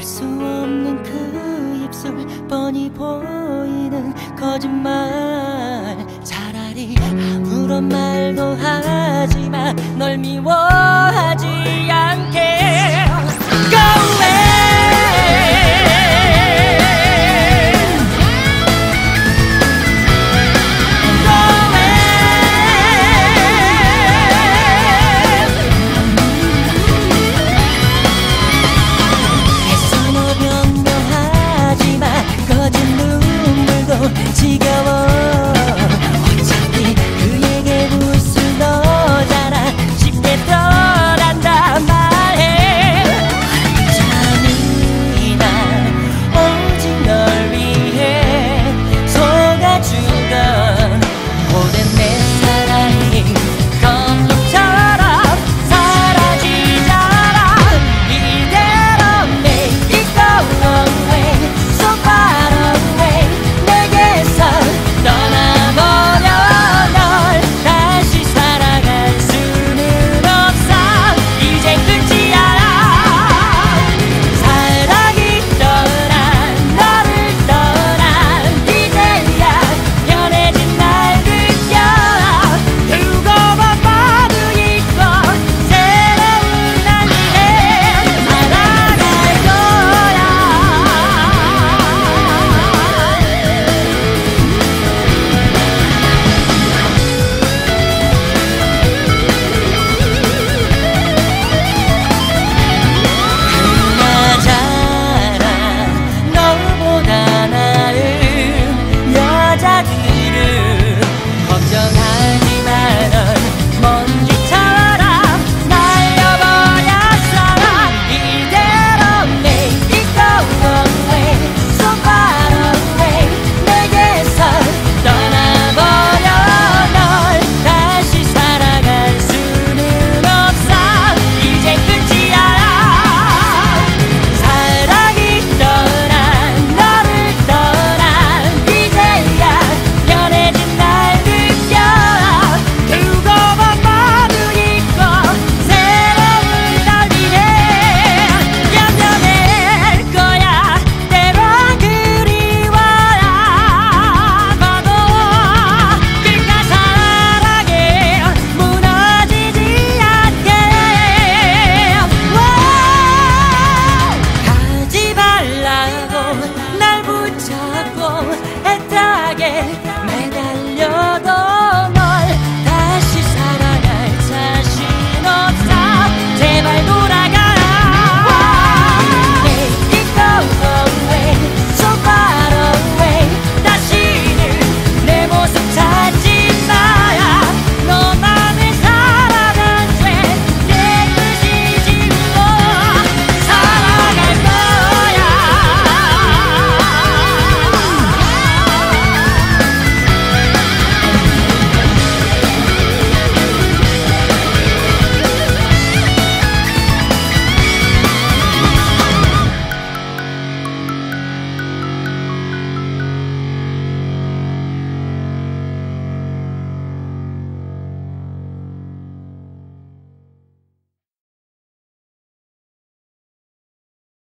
믿을 수 없는 그 입술 뻔히 보이는 거짓말. 차라리 아무런 말도 하지 마. 널 미워.